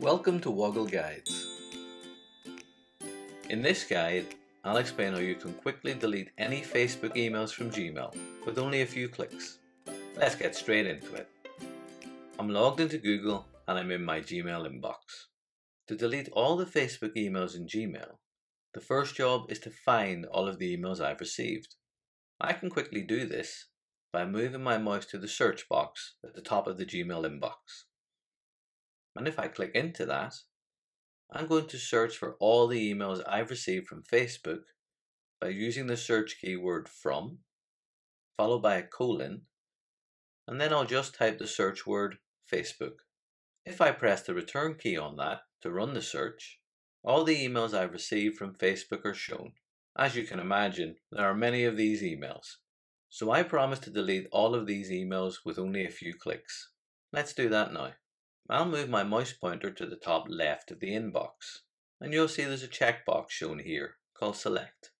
Welcome to Woggle Guides. In this guide, I'll explain how you can quickly delete any Facebook emails from Gmail with only a few clicks. Let's get straight into it. I'm logged into Google and I'm in my Gmail inbox. To delete all the Facebook emails in Gmail, the first job is to find all of the emails I've received. I can quickly do this by moving my mouse to the search box at the top of the Gmail inbox. And if I click into that, I'm going to search for all the emails I've received from Facebook by using the search keyword from, followed by a colon, and then I'll just type the search word Facebook. If I press the return key on that to run the search, all the emails I've received from Facebook are shown. As you can imagine, there are many of these emails. So I promise to delete all of these emails with only a few clicks. Let's do that now. I'll move my mouse pointer to the top left of the inbox and you'll see there's a checkbox shown here called select.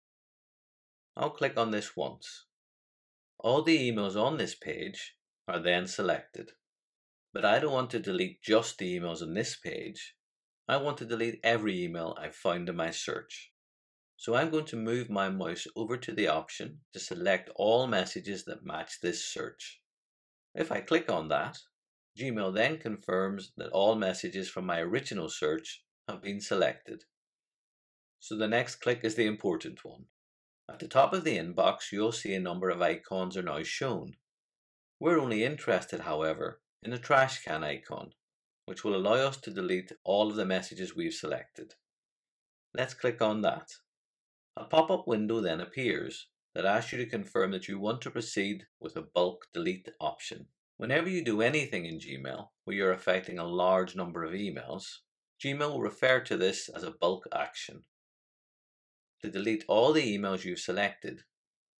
I'll click on this once. All the emails on this page are then selected. But I don't want to delete just the emails on this page. I want to delete every email I've found in my search. So I'm going to move my mouse over to the option to select all messages that match this search. If I click on that, Gmail then confirms that all messages from my original search have been selected. So the next click is the important one. At the top of the inbox, you'll see a number of icons are now shown. We're only interested, however, in the trash can icon, which will allow us to delete all of the messages we've selected. Let's click on that. A pop-up window then appears that asks you to confirm that you want to proceed with a bulk delete option. Whenever you do anything in Gmail where you're affecting a large number of emails, Gmail will refer to this as a bulk action. To delete all the emails you've selected,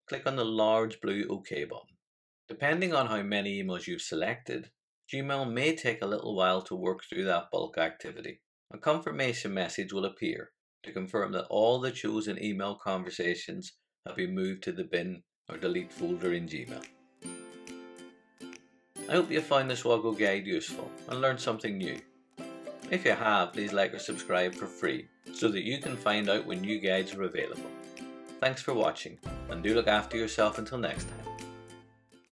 click on the large blue OK button. Depending on how many emails you've selected, Gmail may take a little while to work through that bulk activity. A confirmation message will appear to confirm that all the chosen email conversations have been moved to the bin or delete folder in Gmail. I hope you found this Woggle guide useful and learned something new. If you have, please like or subscribe for free so that you can find out when new guides are available. Thanks for watching and do look after yourself until next time.